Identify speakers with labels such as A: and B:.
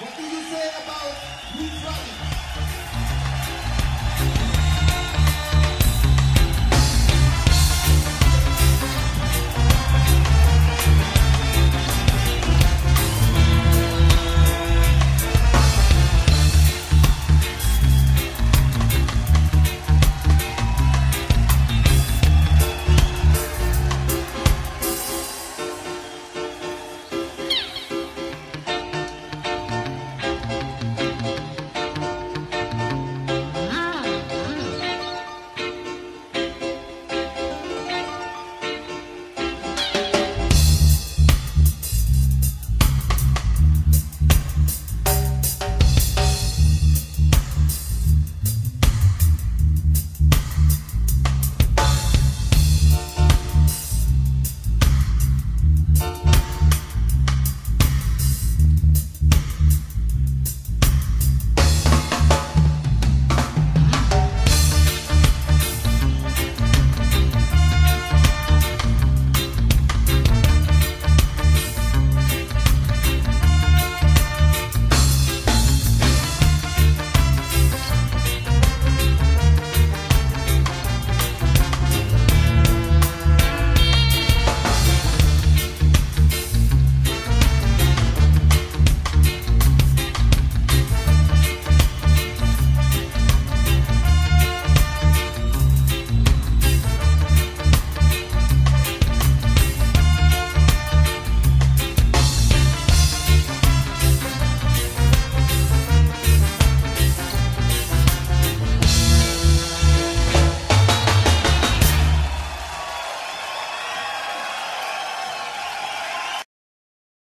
A: What do you say about Heath Raleigh?